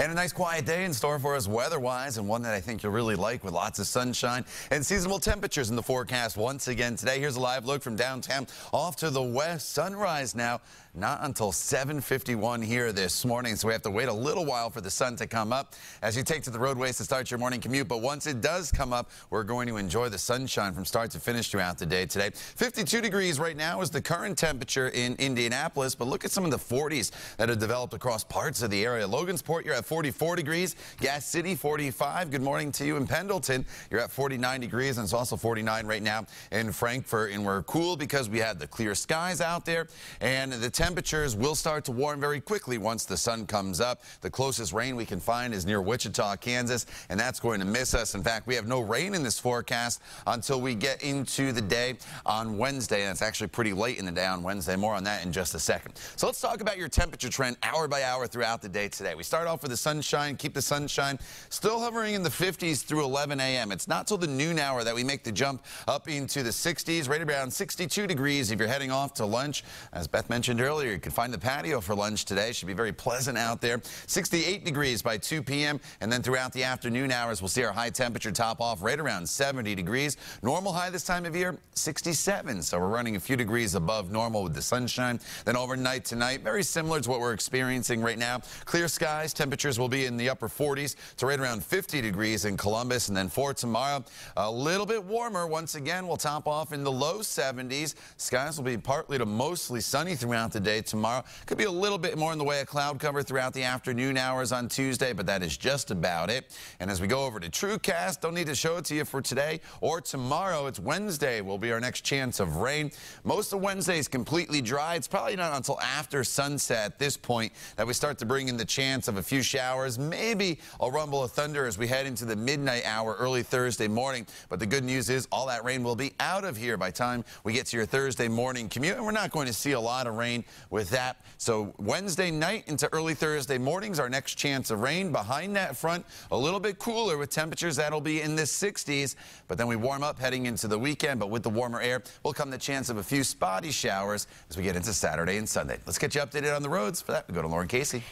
And a nice quiet day in store for us weather-wise, and one that I think you'll really like with lots of sunshine and seasonable temperatures in the forecast once again today. Here's a live look from downtown off to the west. Sunrise now, not until 7.51 here this morning, so we have to wait a little while for the sun to come up as you take to the roadways to start your morning commute. But once it does come up, we're going to enjoy the sunshine from start to finish throughout the day today. 52 degrees right now is the current temperature in Indianapolis, but look at some of the 40s that have developed across parts of the area. Logansport, you're at 44 degrees. Gas City, 45. Good morning to you in Pendleton. You're at 49 degrees, and it's also 49 right now in Frankfort. And we're cool because we had the clear skies out there, and the temperatures will start to warm very quickly once the sun comes up. The closest rain we can find is near Wichita, Kansas, and that's going to miss us. In fact, we have no rain in this forecast until we get into the day on Wednesday, and it's actually pretty late in the day on Wednesday. More on that in just a second. So let's talk about your temperature trend hour by hour throughout the day today. We start off with the sunshine, keep the sunshine. Still hovering in the 50s through 11 a.m. It's not till the noon hour that we make the jump up into the 60s, right around 62 degrees if you're heading off to lunch. As Beth mentioned earlier, you can find the patio for lunch today. Should be very pleasant out there. 68 degrees by 2 p.m. And then throughout the afternoon hours, we'll see our high temperature top off right around 70 degrees. Normal high this time of year, 67. So we're running a few degrees above normal with the sunshine. Then overnight tonight, very similar to what we're experiencing right now. Clear skies, temperatures will be in the upper 40s to right around 50 degrees in Columbus. And then for tomorrow, a little bit warmer. Once again, we'll top off in the low 70s. Skies will be partly to mostly sunny throughout the day tomorrow. Could be a little bit more in the way of cloud cover throughout the afternoon hours on Tuesday, but that is just about it. And as we go over to TrueCast, don't need to show it to you for today or tomorrow. It's Wednesday will be our next chance of rain. Most of Wednesday is completely dry. It's probably not until after sunset at this point that we start to bring in the chance of a few showers, maybe a rumble of thunder as we head into the midnight hour early Thursday morning. But the good news is all that rain will be out of here by time we get to your Thursday morning commute. And we're not going to see a lot of rain with that. So Wednesday night into early Thursday mornings, our next chance of rain. Behind that front, a little bit cooler with temperatures that'll be in the 60s. But then we warm up heading into the weekend. But with the warmer air will come the chance of a few spotty showers as we get into Saturday and Sunday. Let's get you updated on the roads. For that, we go to Lauren Casey.